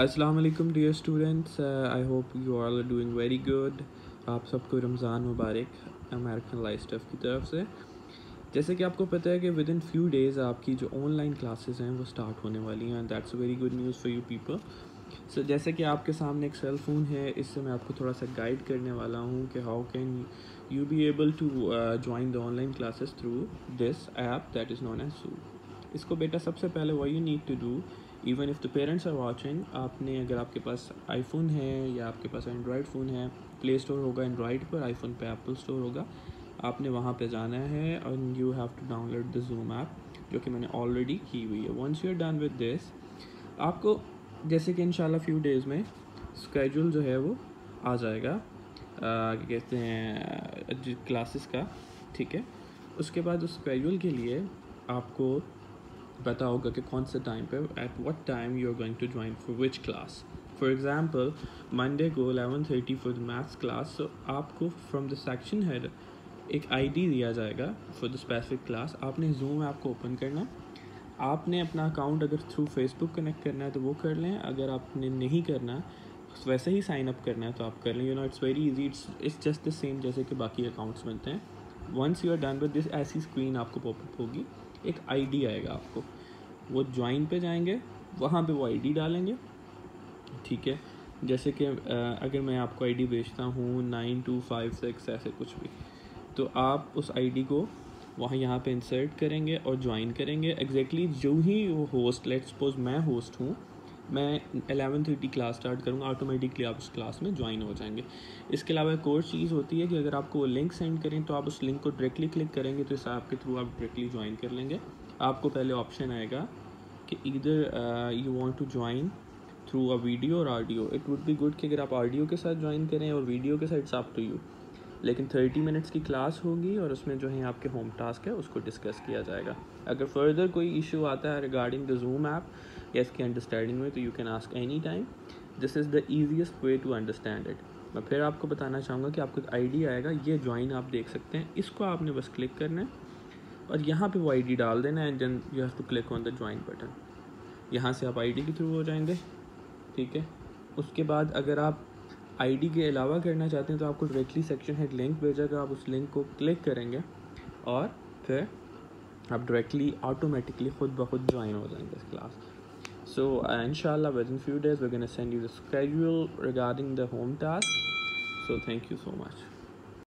अस्सलाम वालेकुम dear students I hope you all are doing very good आप सबको रमज़ान मुबारक अमेरिकन लाइफ स्टफ़ की तरफ़ से। जैसे कि आपको पता है कि विद इन फ्यू डेज़ आपकी जो ऑनलाइन क्लासेस हैं, वो स्टार्ट होने वाली हैं that's very good news for you people so जैसे कि आपके सामने एक सेल फ़ोन है, इससे मैं आपको थोड़ा सा गाइड करने वाला हूँ कि how can you be able to join the online classes through this app that is known as सू इसको बेटा सबसे पहले वो you need to do even if the parents are watching आपने, अगर आपके पास आईफोन है या आपके पास एंड्रॉयड फ़ोन है प्ले स्टोर होगा एंड्रॉयड पर आईफोन पे एप्पल स्टोर होगा। आपने वहाँ पे जाना है and you have to download the Zoom app जो कि मैंने ऑलरेडी की हुई है। Once you are done with this आपको, जैसे कि इंशाल्लाह फ्यू डेज़ में स्केजूल जो है वो आ जाएगा। कहते हैं क्लासेस का, ठीक है? उसके बाद उस स्केजूल के लिए आपको पता होगा कि कौन से टाइम पे at what time you are going to join for which class for example Monday को eleven thirty for the maths class so आपको फ्रॉम द सेक्शन हेड एक आईडी दिया जाएगा फॉर द स्पेसिफिक क्लास आपने Zoom app को open करना आपने अपना अकाउंट अगर थ्रू फेसबुक कनेक्ट करना है तो वो कर लें। अगर आपने नहीं करना, वैसे ही साइन अप करना है तो आप कर लें। You know it's very easy it's it's just the same जैसे कि बाकी अकाउंट्स बनते हैं। Once you are done with this ऐसी स्क्रीन आपको पॉपअप होगी। एक आईडी आएगा आपको। वो ज्वाइन पे जाएँगे, वहाँ पे वो आईडी डालेंगे, ठीक है? जैसे कि अगर मैं आपको आईडी भेजता हूँ नाइन टू फाइव सिक्स ऐसे कुछ भी तो आप उस आईडी को वहाँ यहाँ पे इंसर्ट करेंगे और ज्वाइन करेंगे। एग्जैक्टली exactly जो ही वो होस्ट लेट सपोज़ मैं होस्ट हूँ मैं एलेवन थर्टी क्लास स्टार्ट करूँगा ऑटोमेटिकली आप उस क्लास में ज्वाइन हो जाएँगे। इसके अलावा एक और चीज़ होती है कि अगर आपको वो लिंक सेंड करें तो आप उस लिंक को डायरेक्टली क्लिक करेंगे तो इस ऐप के थ्रू आप डायरेक्टली ज्वाइन कर लेंगे। आपको पहले ऑप्शन आएगा कि इधर you want to join through a video और audio it would be good कि अगर आप ऑडियो के साथ ज्वाइन करें और वीडियो के साथ इट्स अप टू यू लेकिन थर्टी मिनट्स की क्लास होगी और उसमें जो है आपके होम टास्क है, उसको डिस्कस किया जाएगा। अगर फर्दर कोई इशू आता है रिगार्डिंग द जूम ऐप या इसकी अंडरस्टैंडिंग में तो you can ask any time this is the easiest way to understand it मैं फिर आपको बताना चाहूँगा कि आपको एक आईडी आएगा, ये ज्वाइन आप देख सकते हैं। इसको आपने बस क्लिक करना है और यहाँ पे वो आईडी डाल देना and then you have to click on the join button यहाँ से आप आईडी के थ्रू हो जाएँगे, ठीक है? उसके बाद अगर आप आईडी के अलावा करना चाहते हैं तो आपको डायरेक्टली सेक्शन हेड लिंक भेजा भेजेगा आप उस लिंक को क्लिक करेंगे और फिर आप डायरेक्टली ऑटोमेटिकली ख़ुद ब खुद ज्वाइन हो जाएँगे इस class so in within few days we can send you दैजल regarding the home task so thank you so much